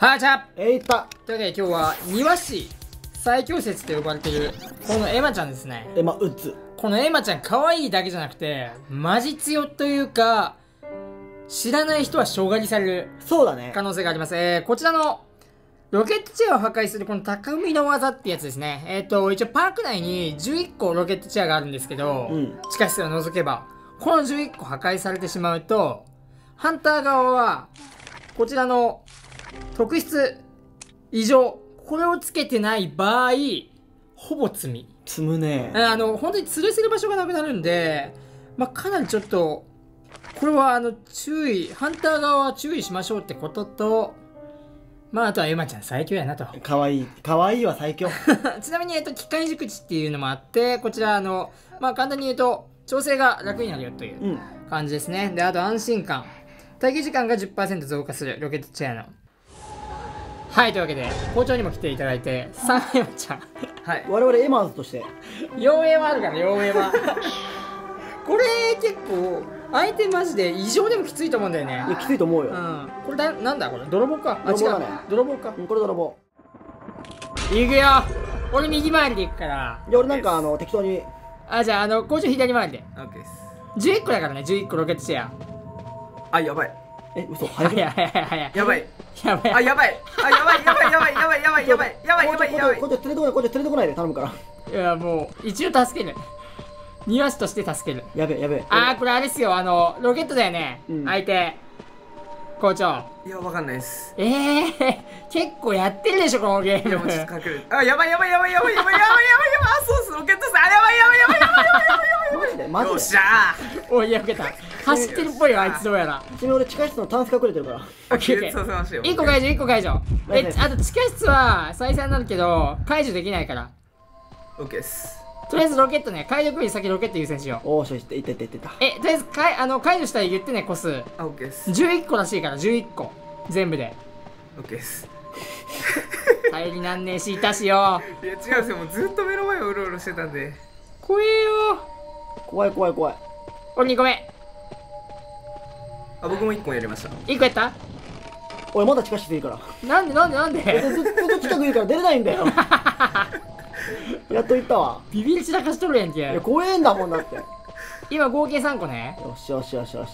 はいじゃあ。えいった。というわけで今日は庭師最強説と呼ばれてるこのエマちゃんですね。エマウッズ。このエマちゃん可愛いだけじゃなくてマジ強というか知らない人は障害にされるそうだね。可能性があります。えー、こちらのロケットチェアを破壊するこの高海の技ってやつですね。えっ、と、一応パーク内に11個ロケットチェアがあるんですけど、うん。地下室を除けば、この11個破壊されてしまうと、ハンター側は、こちらの特質異常、これをつけてない場合、ほぼ罪。積むねあの、本当に吊るせる場所がなくなるんで、まあ、かなりちょっと、これはあの、注意、ハンター側は注意しましょうってことと、まあ、あとはエマちゃん最強やなと。かわいいかわいいは最強 ちなみに、えっと、機械熟知っていうのもあって、こちら、あの、まあ、簡単に言うと、調整が楽になるよといううん感じですね。で、あと安心感。待機時間が10%増加するロケットチェアの。はい、というわけで、校長にも来ていただいて、サンエマちゃん。はい。我々エマーズとして。傭兵はあるから傭兵は。これ結構相手マジで異常でもきついと思うんだよね。いやきついと思うよ。うん。これだなんだこれ？泥棒か？あ違う泥棒だね。泥棒か。うんこれ泥棒。行くよ。俺右回りで行くから。いや俺なんかあの適当に。あじゃああの校長左回りで。オッケーです。11個だからね11個ロケットチェア。あやばい。え嘘早く早い？早い早いやばいやばい。あやばい。あやばいやばいやばいやばいやばいやばいやばい。やばいやばいこっち連れてこないこっち連れてこないで頼むからいやもう一応助ける庭師として助けるやべえやべえあーこれあれっすよあのロケットだよね、うん相手校長いやわかんないです。ええー、結構やってるでしょこのゲーム。あやばいやばいやばいやばいやばい。やばいやばいやばいあそうっす。ロケットさん。あやばいやばいやばいやばいやばいやばいやばいマジでマジでよっしゃおいやけた走ってるっぽいよあいつどうやらちなみに俺地下室のタンス隠れてるからー気絶させましたよ1個解除1個解除え何あと地下室は再生になるけど解除できないからオッケーですとりあえずロケットね解除より先ロケット優先しよう。おーしよしいったいったいったいったえとりあえずかいあの解除したら言ってね個数。あオッケーです。11個らしいから11個。全部で。オッケーです。頼りなんねえしいたしよ。いや違うんですよ。もうずっと目の前をうろうろしてたんで。怖えよ。怖い怖い怖い。俺2個目あ僕も1個やりました。1個やった？俺まだ地下室いるから。なんでなんでなんずでずっと近くいるから出れないんだよ やっと行ったわ。ビビり散らかしとるやんけ。いや怖えんだもんだって。よ今合計3個ね。しよしよしよし。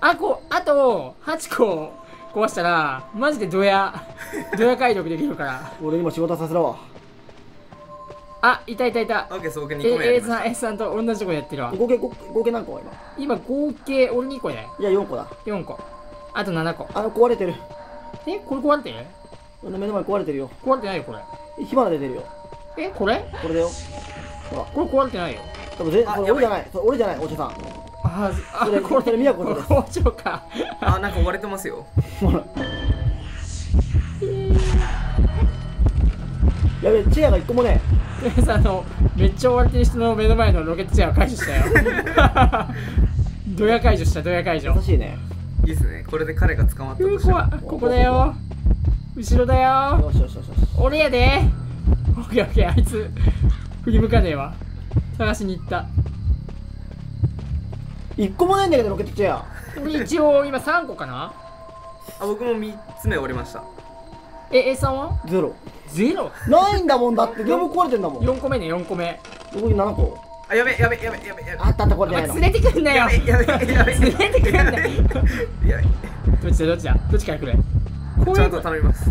あこあと8個壊したらマジでドヤ ドヤ解読できるから。俺にも仕事させろ。あいたいたいた。オッケーです僕え2個目やさん S さんと同じとこでやってるわ。合計合合計何個？今。今合計俺2個でいや4個だ。4個。あと7個。あの壊れてる。えこれ壊れてる？俺の目の前壊れてるよ。壊れてないよこれ。火花出てるよえこれ？これだよ。ほらこれ壊れてないよ。多分ぜあこれ俺じゃない。それ俺じゃないおじさん。あーあそれこれそれ宮古です。包丁かあなんか割れてますよほらやべえチェアが1個もねえずあのめっちゃ追われてる人の目の前のロケットチェアを解除したよドヤ解除したドヤ解除優しいねいいっすねこれで彼が捕まったとしたらここだよ後ろだよよしよしよしよし俺やでケーオッケーあいつ。振り向かねえわ。探しに行った。1個もないんだけどロケットチェア。俺一応今3個かな。あ僕も3つ目折れました。え A さんは？ゼロ。ゼロ？ないんだもんだって。全部壊れてんだもん。4個目ね4個目。ここに7個。あやべやべやべやべやべ。あったあったこれじゃないの。連れてくんなよ。やべやべやべ連れてくんなよ。やべ。どっちだどっちだ？どっちから来る？こうちゃんいうと頼みます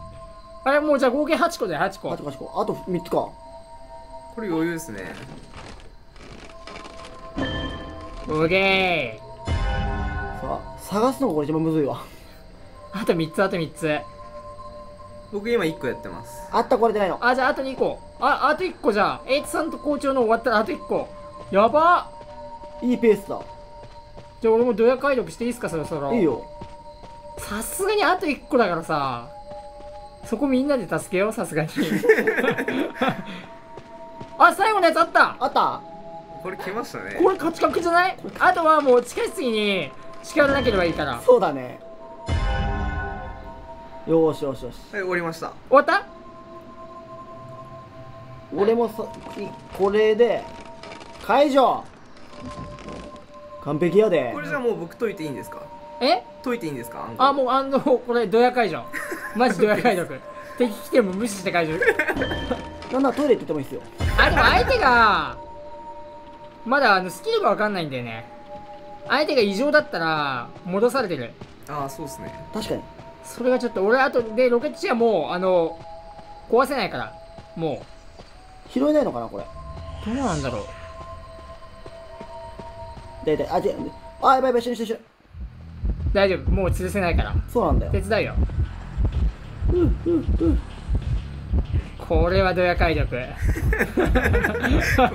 あれもうじゃあ合計8個だよ8個。8個8個。あと3つか。これ余裕ですね。オッケさあ探すのがこれ一番むずいわ。ーあと3つあと3つ。僕今1個やってます。あった壊れてないの。あじゃああと2個。ああと1個じゃあ。H さんと校長の終わったらあと1個。やば。いいペースだ。じゃあ俺もドヤ解読していいっすかそろそろ。いいよ。さすがにあと1個だからさそこみんなで助けようさすがに。あ最後のやつあった。あった。これ来ましたね。これ価値格じゃない？あとはもう地下室に近寄らなければいいから。そうだね。よーしよしよし。はい終わりました。終わった？俺もそいこれで解除。完璧やで。これじゃあもう僕解いていいんですか？え？解いていいんですか？あもうあのこれドヤ解除マジドヤ解読敵来ても無視して解除なんならトイレ行っててもいいっすよ。あでも相手がまだあのスキルが分かんないんだよね。相手が異常だったら戻されてる。ああそうですね。確かに。それがちょっと俺あとでロケットチはもうあの壊せないから。も拾えないのかなこれ。うどうなんだろう。大体あ違うあやばいやばい死ぬ死ぬ死ぬ大丈夫。もう吊るせないから。そうなんだよ。手伝うよこれはドヤ解読。こ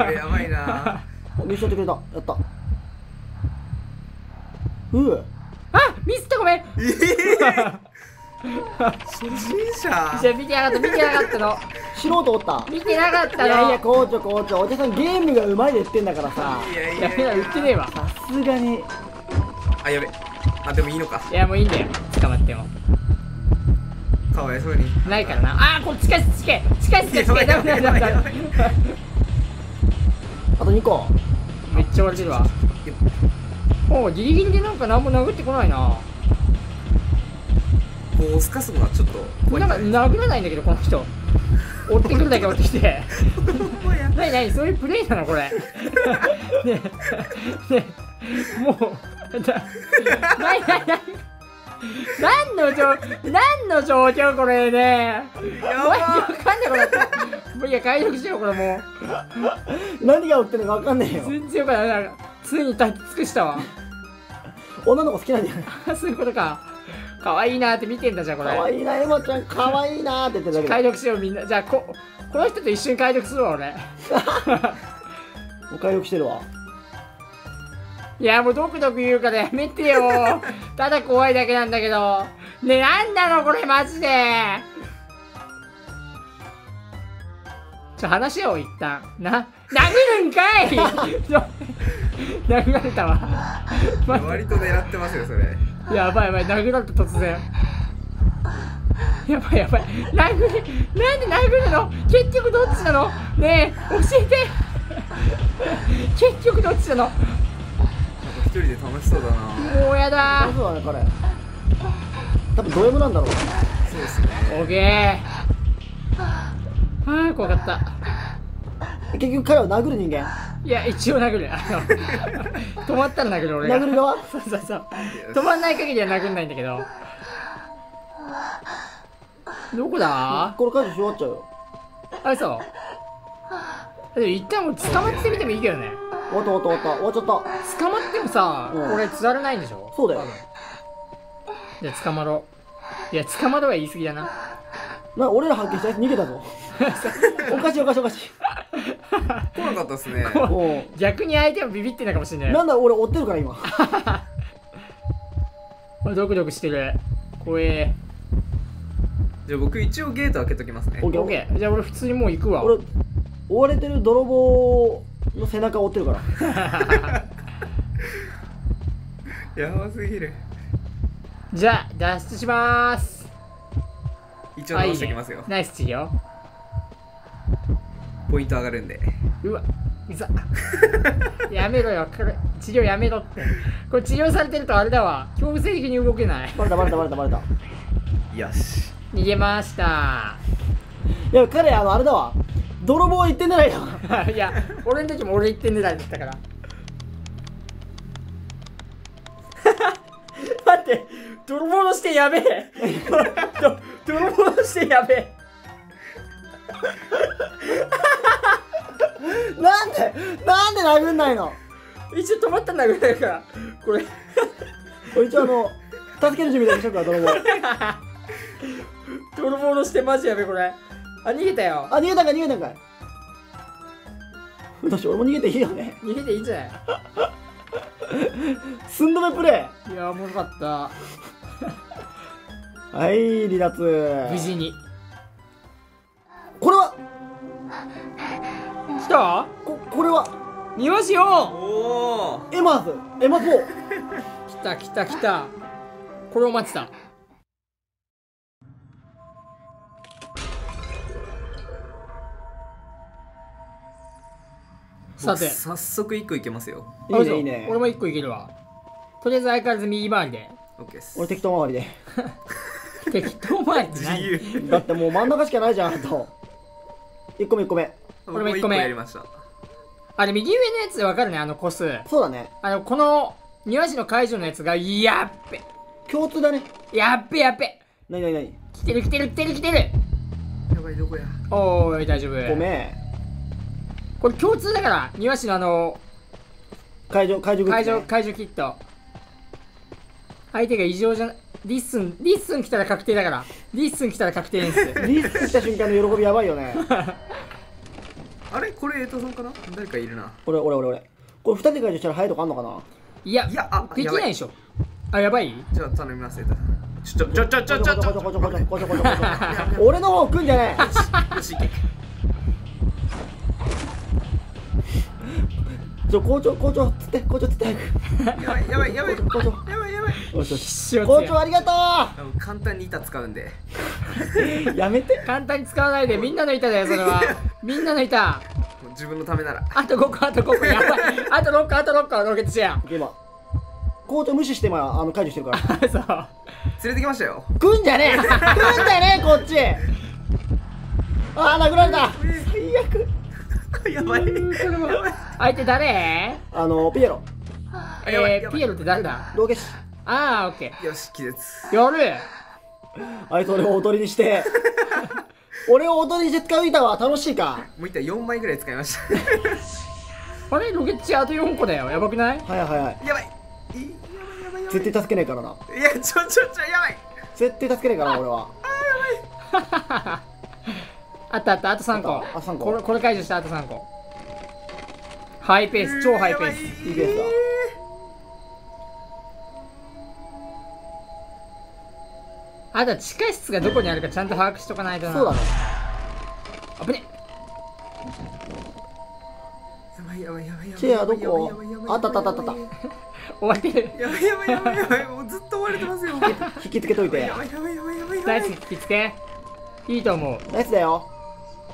れやばいな。見せてくれた。やった。ううあミスったごめん。ええ。初心じゃ見てなかった見てなかったの。素人おった。見てなかったの。いやいや校長校長。おじさんゲームがうまいで言ってんだからさ。いやいやいや。言ってねえわ。さすがに。あやべ。あでもいいのか。いやもういいんだよ。捕まってもかわいそうに。ないからな。あーこれ地下室地下地下室が近い。ダメだダメだダメだ。あと2個。めっちゃ割れてるわ。おうギリギリでなんか何も殴ってこないな。こうすかすのはちょっとなんか殴らないんだけどこの人。追ってくるだけ追ってきて。怖いやなになにそういうプレイなのこれ。ねえ。ねえ。もうだ。なになになに何の状何の状況これねやもうわばかんないこれもういいや解読しようこれもう。何が起きてるのか分かんないよ。全然よくない。ついに立ち尽くしたわ。女の子好きなんだよねそういうことか。可愛いなって見てんだじゃあこれ。可愛いなエマちゃん。可愛いなって言ってるだけ解読しようみんな。じゃあここの人と一緒に解読するわ俺。も う解読してるわいやもうドクドク言うからやめてよ。ただ怖いだけなんだけど。ねえなんなのこれマジで。ちょ話しよう一旦。な殴るんかい。殴られたわ。割と狙ってますよそれ。やばいやばい。殴られた突然。やばいやばい。殴るなんで殴るの？結局どっちなの？ねえ教えて。結局どっちなの？人で楽しそうだな。もうやだ。そうだね彼。多分ド M なんだろうそうですね。オッケー。ああ怖かった。結局彼は殴る人間。いや一応殴る。止まったら殴る俺が。殴る側？そうそうそう。止まんない限りは殴んないんだけど。どこだ？これ解除し終わっちゃうよ。あれそう。でも一旦もう捕まってみてもいいけどね終わった終わった終わった終わっちゃった捕まってもさ、うん。これ釣られないんでしょ？そうだよ。じゃあ捕まろう。いや捕まろうは言い過ぎだな。な俺ら発見したやつ逃げたぞ。おかしいおかしいおかしい。来なかったですね。も逆に相手もビビってんのかもしれない。うなんだ俺追ってるから今。あドクドクしてる。怖え。じゃあ僕一応ゲート開けときますね。オッケーオッケー。じゃあ俺普通にもう行くわ。俺追われてる泥棒の背中を追ってるから。やばすぎる。じゃあ脱出しまーす。一応直してきますよ。あいいねナイス治療ポイント上がるんで。うわうざ。やめろよ。これ治療やめろって。これ治療されてるとあれだわ。強制的に動けない。バレたバレたバレたバレた。よし。逃げました。いや彼あのあれだわ泥棒言ってないよ。いや俺の時も俺言ってん狙いだったから。待って泥棒のしてやべえ。ど 泥棒のしてやべえ。なんでなんで殴んないの？一応止まったんだぐらいから。これ。俺一応あの助ける準備だけしとくわ泥棒。泥棒のしてマジやべえこれあ逃げたよ。あ逃げたか逃げたか 私俺も逃げていいよね。逃げていいんじゃない？寸止めプレイ。いやおもろかった。はい離脱。無事に。これは？来た？ここれは？庭師よおエマーズ。エマ4 来た来た来た。これを待ってた。さて。早速一個いけますよ。いいねいいね。俺も一個いけるわ。とりあえず相変わらず右回りで。OK です。俺適当回りで。適当回りって自何由。だってもう真ん中しかないじゃんあと。1個目1個目。俺も一個目。やりました。あれ右上のやつでわかるねあの個数。そうだね。あのこの庭師の解除のやつがやっべ。共通だね。やっべやっべ。なになになに来てる来てる来てる来てる。やばいどこや。おーい大丈夫。ごめんこれ共通だから庭師のあの解除解除解除解除キット。相手が異常じゃなリッスンリッスン来たら確定だから。リッスン来たら確定です。リッスンした瞬間の喜びやばいよね。あれ？これエイトさんかな？誰かいるな。俺俺俺俺。これ2人で解除したら早いとかあんのかな？いやいやあできないでしょ。あやばい？じゃあ頼みますエイトさん。ちょちょちょちょちょちょちょこちょこちょこちょこちょこちょこちょ俺の方来んじゃねよし行けえちょ校長校長つって校長つって早く。やばいやばいやばい。校長やばいやばい。よしよし。必死を校長ありがとあの簡単に板使うんで。う やめて。簡単に使わないで。みんなの板だよそれは。みんなの板。自分のためなら。あと5個あと5個。やばい。あと6個あと6個。ロケットシェア。今校長無視して今あの解除してるから。そう。連れてきましたよ。来んじゃねえ。来んじゃねえこっち。あー殴られた。最悪 やばい。これも。相手誰？あのピエロ。やばいやばい。えー、ピエロって誰だ？道化師。ああオッケよし気絶。ーやる。あいつ俺を踊りにして。俺を踊りにして使う板は楽しいか？もう板4枚ぐらい使いました。あれロケットシェアあと4個だよ。やばくない？はいはいはい。やばい。いやばいやばいやばい。絶対助けねえからな。いやちょちょちょやばい。絶対助けねえからな俺は。あったあったあと3個。あ三個。これこれ解除したあと3個。ハイペース超ハイペース。いいペースだ。あとは地下室がどこにあるかちゃんと把握しとかないとな。そうだね。あぶね。やばいやばいやばいやばい。チェアどこ？やばいやばいやばいあったあったあったあった。終わってる。やばいやばいやばいやばい。もうずっと追われてますよ。引きつけといて。やばいやばいやばいやばい。やばいナイス引きつけ。いいと思う。ナイスだよ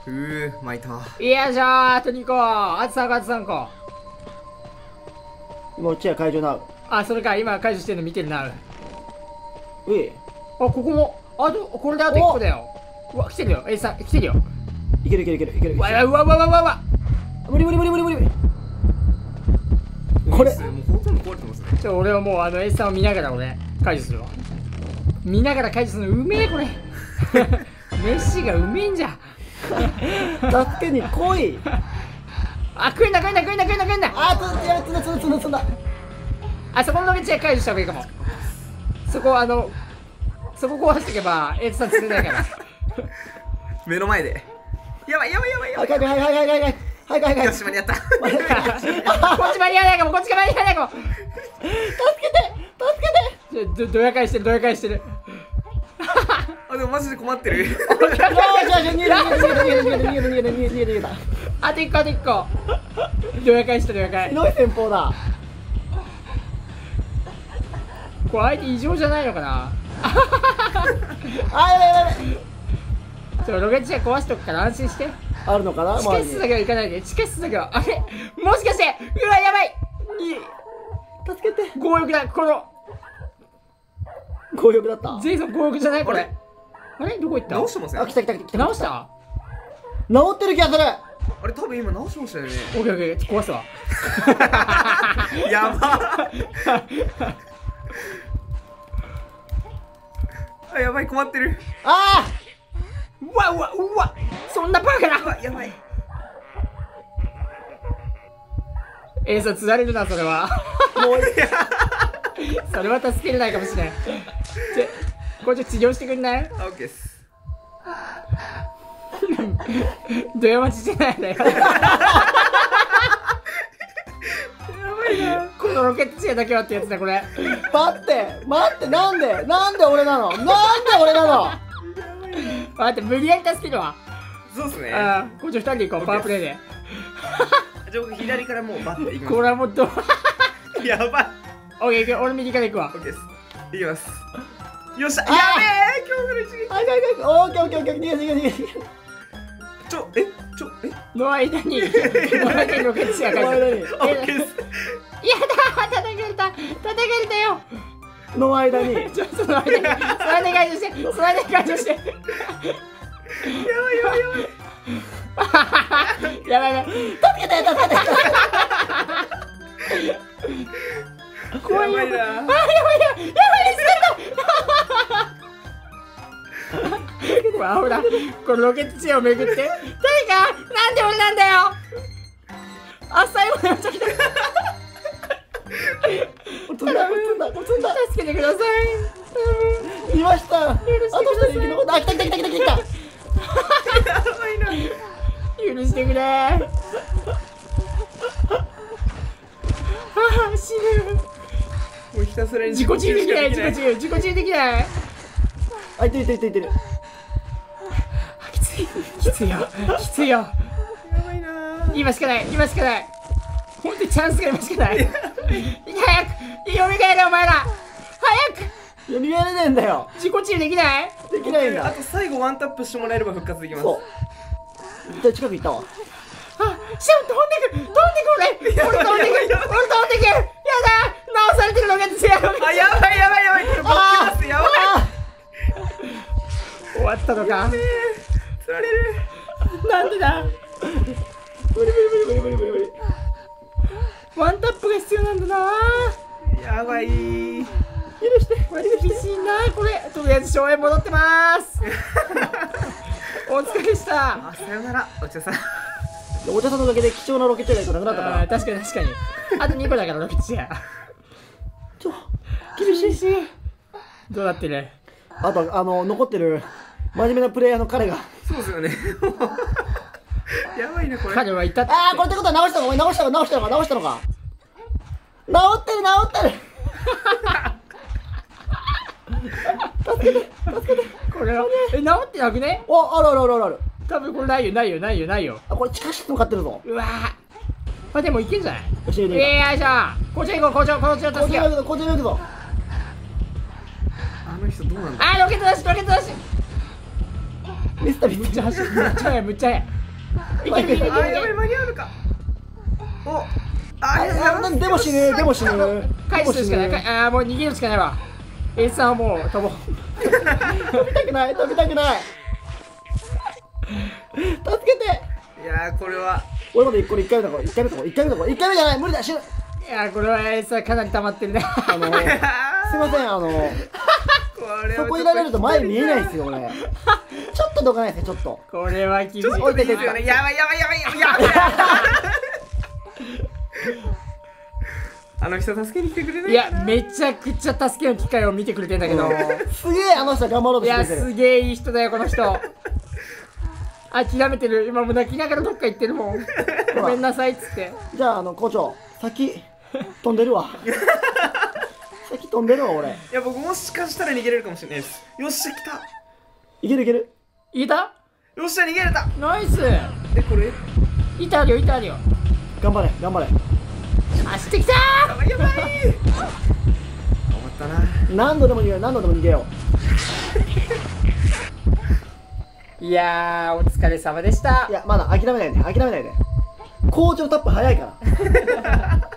うー巻いた。よいしょーあと2個。あと3個あと3個今うちは会場な。うあそれか今解除してるの見てるな。あういここも。あとこれであと1個だよ。うわ来てるよ。A さん来てるよ。いけるいけるいけるいける。うわうわうわうわうわうわ。無理無理無理無理無理これ。もうほとんど壊れてますね。ちょ俺はもうあの A さんを見ながら俺解除するわ。見ながら解除するのうめえこれ。飯がうめえんじゃ助けに来い。あ食えんだ食えんだ食えんだ食えんだ食えんだあつやつんだつんだつんだつんだあそこのロケ地は解除した方がいいかもそこあのそこ壊していけば A さん釣れないから。目の前で。やばいやばいやばいやばはい。はいはいはいはいはいはいはいはいはいいよし間に合った。こっち間に合わないかもこっちが間に合わないかも。助けて助けて。どどやかいしてるどやかいしてる。あでもマジで困ってる。よーしよしよし逃げた逃げた逃げた逃げた逃げた逃げた逃げた逃げたあと1個あと1個どやかいしてるどやかい戦法だ？これ相手異常じゃないのかな？あやばいやばい。やばいちょロケ地は壊しとくから安心して。あるのかな？地下室だけは行かないで。地下室だけはあれ？もしかしてうわやばい！い助けて。強欲だこの。強力だった。ジェイソン強欲じゃない？これあれ？どこ行った？直してません？あ来た来た来た来た。直した？治ってる気がする。あれ多分今直しましたよね。オッケーオッケー。壊すわ。やば。あやばい困ってる。あうわうわうわ。そんなバカな。やばい。えー、さ釣られるなそれは。あもう それは助けれないかもしれないこれちょっと治療してくんない？あオッケーです。どや待ちしてないんだよこのロケットチェアだけはってやつだこれ。待って待ってなんで？なんで俺なの？なんで俺なの？待って無理やり助けるわ。そうですね。あーこっち二人で行こう。パワープレイで。じゃあ僕左からもうバッていきます。これはもっと。やばい。オッケー行く。俺右から行くわ。OK です。いきますよっしゃやべえ恐怖の一撃はいはいはい。オーケーオッケーオッケー逃げ逃げ逃げちょえちょえ？の間に の間にロケットシェア返すの間に OK ですやだ叩かれた。叩かれたよ。の間に。ちょっとその間に。その間に解除してその間に解除して。やばいやばいやばい。やばいやばい。助けて助けて。怖いよやばいなあやばいやばい。やばいわほらこのロケットチェアを巡って誰かなんで俺なんだよあ最後のちょっと飛んだ飛んだ飛んだ助けてください見ましたあと一人生き残ったあ来た来た来た来た許してくれああ死ぬもうひたすらに自己中できない自己中中自己中できないあいてるいてるいてるきついよきついよやばいな今しかない。今しかない。本当にチャンスが今しかない。早く。蘇れお前ら。早く。蘇れねえんだよ。自己中できない？できないんだ。あと最後ワンタップしてもらえれば復活できます。そう。一回近く行ったわ。あシャン飛んでく飛んでく俺俺飛んでく俺飛んでくやだ。直されてるロケットシェアロケットあやばいやばいやばい。これボッケますやばいあ終わったのかつられる。なんでだ？無理無理無理無理無理無理ワンタップが必要なんだな。やばい。許してこれ厳しいなこれ。とりあえず省エ戻ってます。お疲れでした。あさよなら。お茶さん。お茶さんのおかげで貴重なロケットライトなくなったから。確かに確かに。あと2個だからロケットシェアちょ厳しい。しどうなってる？あとあの残ってる真面目なプレイヤーの彼がそうですよね。やばいなこれ。彼はいたって。ああこれってことは直したのお前直したの直したのか。直したのか直ってる。直ってるこれは。え治ってなくね？おあるあるあるあるある。多分これないよないよないよないよ。あこれ地下室向かってるぞ。うわー。まあでもいけんじゃない？教えてえー、よいしょ。こっち行こうこっちこっちをこっ助けよう。ちに行くぞこっちに行くぞ。あの人どうなんだ？あーロケット出しロケット出しミスタービむっちゃ走るむっちゃ速いむっちゃ速い。いけるいけるいけるあやばい間に合うのか。おああやばいあでも死ぬでも死ぬ返すしかない。あーもう逃げるしかないわ。A さんはもう飛ぼう。ぬ 飛びたくない飛びたくない。助けて。いやーこれは。俺までこれ1回目だこれ1回目だこれ1回目だこれ1回目じゃない。無理だ死ぬ。いやーこれは A さんかなり溜まってるね。あの すいませんあのそこいられると前見えないですよ俺 ちょっとどかないですねちょっと。これは厳しい。ちょっとですよねやばいやばいやばいやばいやばいあの人助けに来てくれないいやめちゃくちゃ助けの機会を見てくれてんだけど。すげえあの人は頑張ろうといやしてくれてる。すげえいい人だよこの人。諦めてる。今も泣きながらどっか行ってるもん。ごめんなさいっつって。じゃああの校長先飛んでるわ先飛んでるわ俺。いや僕もしかしたら逃げれるかもしれないです。よっしゃ来た。いけるいける。いた？よっしゃ逃げれた。ナイス。えこれ？やいたあるよいたあるよ。頑張れ頑張れ。走ってきたばいやばい。終わったな何度でも逃げよう何度でも逃げよ いやーお疲れ様でした。ういやまだ諦めないで諦めないで。校長タップ早いから。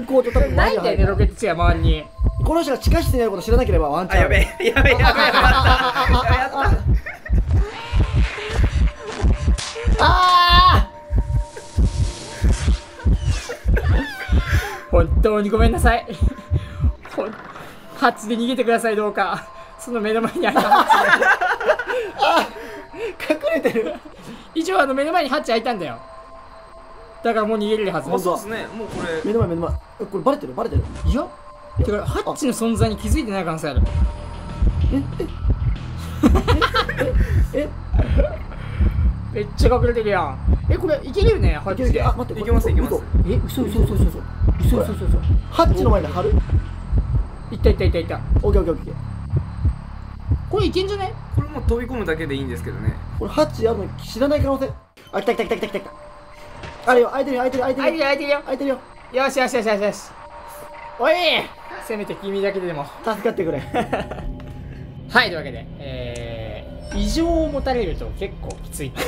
校長タップないんだよねロケットチェア周りにこの人が地下室にあること知らなければワンチャン。あやべえやべえやべえやった。やった。あ本当にごめんなさい。ほんハッチで逃げてくださいどうか。その目の前にあったハッチでー隠れてる。一応あの目の前にハッチ開いたんだよ。だからもう逃げれるはず。ですね。もうこれ。目の前目の前。えこれバレてる？バレてる？いやてかハッチの存在に気づいてない可能性ある。えめっちゃ隠れてるやんえこれいけるよねハッいけるいチでけるあ待っていけますいけます嘘え嘘嘘嘘嘘嘘嘘嘘嘘嘘ハッチの前で貼るいったいったいったいったオッケーオッケーオッケーこれいけんじゃねこれもう飛び込むだけでいいんですけどねこれハッチあるの知らない可能性あ来た来た来た来た来たあれよ空いてるよ空いてる空いてるよ空いてるよ空いてるよよしよしよしよしよしおい！せめて君だけでも。助かってくれ。はいというわけでえー、異常を持たれると結構きつい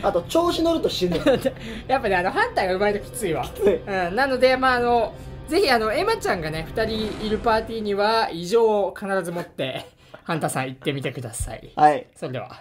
あと調子乗ると死ぬ。やっぱねあのハンターが生まれるときついわ。つい。うん、なのでまああのぜひあのエマちゃんがね2人いるパーティーには異常を必ず持ってハンターさん行ってみてください。はい。それでは